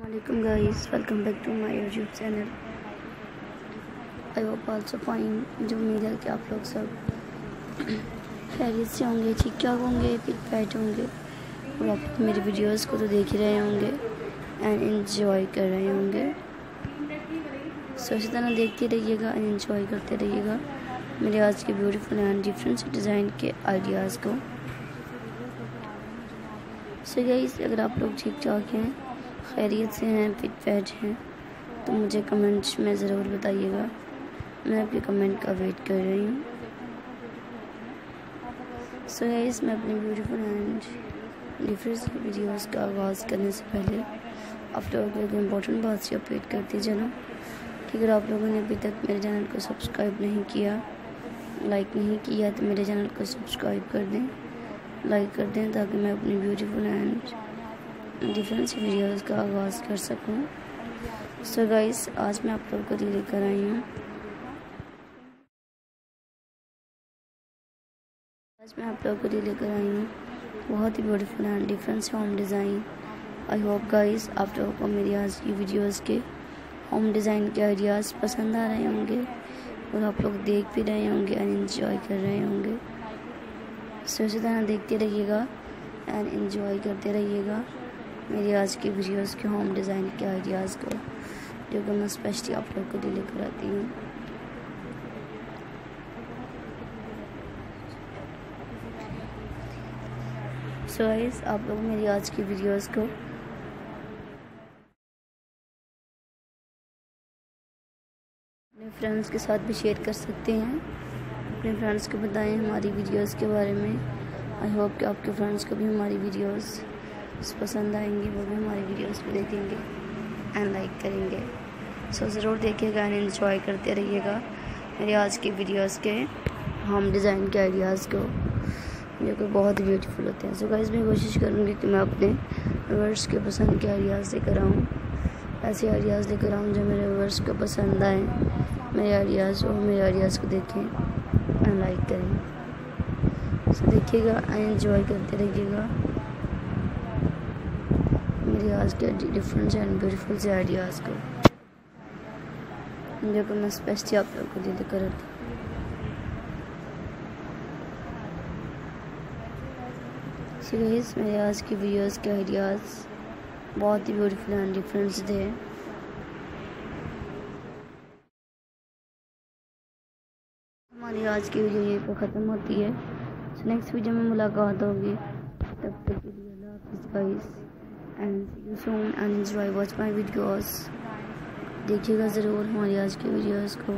Assalamualaikum guys, welcome back to my YouTube channel. I hope also fine. जो उम्मीद है कि आप लोग सब खैरियत से होंगे ठीक ठाक होंगे फिट फैट होंगे और आप मेरे वीडियोस को तो देख ही रहे होंगे एंड इन्जॉय कर रहे होंगे सो इसी तरह देखते रहिएगा एंड इन्जॉय करते रहिएगा मेरे आज के ब्यूटीफुल एंड डिफरेंट डिज़ाइन के आइडियाज़ को सो गाइस अगर आप लोग ठीक ठाक हैं खैरियत से हैं, फिट फैट हैं तो मुझे कमेंट्स में ज़रूर बताइएगा। मैं आपके कमेंट का वेट कर रही हूँ। सो so गाइस मैं अपनी ब्यूटीफुल एंड डिफरेंट वीडियोस का आगाज़ करने से पहले आप लोगों को इम्पोर्टेंट बात से अपडेट करती चलो कि अगर आप लोगों ने अभी तक मेरे चैनल को सब्सक्राइब नहीं किया लाइक नहीं किया तो मेरे चैनल को सब्सक्राइब कर दें लाइक कर दें ताकि मैं अपनी ब्यूटीफुल एंड डिफरेंट वीडियोस का आगाज़ कर सकूँ। सो गाइस, आज मैं आप लोगों को लेकर आई हूँ। आज मैं आप लोगों को लेकर आई हूँ। बहुत ही beautiful and different home design I hope guys आप लोगों को मेरी आज की वीडियोस के होम डिज़ाइन के आइडियाज़ पसंद आ रहे होंगे और आप लोग देख भी रहे होंगे एंड इन्जॉय कर रहे होंगे। सो इसी तरह देखते रहिएगा एंड इन्जॉय करते रहिएगा। मेरी आज की वीडियोस के होम डिज़ाइन के आइडियाज़ को, जो कि मैं स्पेशली आप लोग को दिल्ली कराती हूँ। सो so आप लोग मेरी आज की वीडियोस को अपने फ्रेंड्स के साथ भी शेयर कर सकते हैं। अपने फ्रेंड्स को बताएँ हमारी वीडियोस के बारे में। आई होप कि आपके फ्रेंड्स को भी हमारी वीडियोस पसंद आएँगे वो भी हमारी वीडियोस को देखेंगे एंड लाइक करेंगे। सो so, ज़रूर देखिएगा एंड इन्जॉय करते रहिएगा मेरी आज की वीडियोस के होम डिज़ाइन के आइडियाज़ को। जो कि बहुत ब्यूटीफुल होते हैं। सो so, गाइस मैं कोशिश करूँगी कि मैं अपने वर्स के पसंद के आइडियाज़ लेकर आऊँ। ऐसे आइडियाज़ लेकर आऊँ जो मेरे वर्स को पसंद आए मेरे आइडियाज़ और मेरे आइडियाज़ को देखें एंड लाइक करें। सो देखिएगा एंड इन्जॉय करते रहिएगा। आज के डिफरेंट एंड ब्यूटीफुल से आइडियाज़ को जो कि मैं स्पेशली आप लोगों को दे कर सो गाइस मेरे आज की वीडियोस के आइडियाज़ बहुत ही ब्यूटीफुल एंड डिफरेंट थे हमारी आज की वीडियो यहीं पर ख़त्म होती है नेक्स्ट वीडियो में मुलाकात होगी तब तक के लिए अल्लाह हाफिज़ and you soon and enjoy watch my videos देखिएगा ज़रूर हमारी आज की वीडियोज़ को।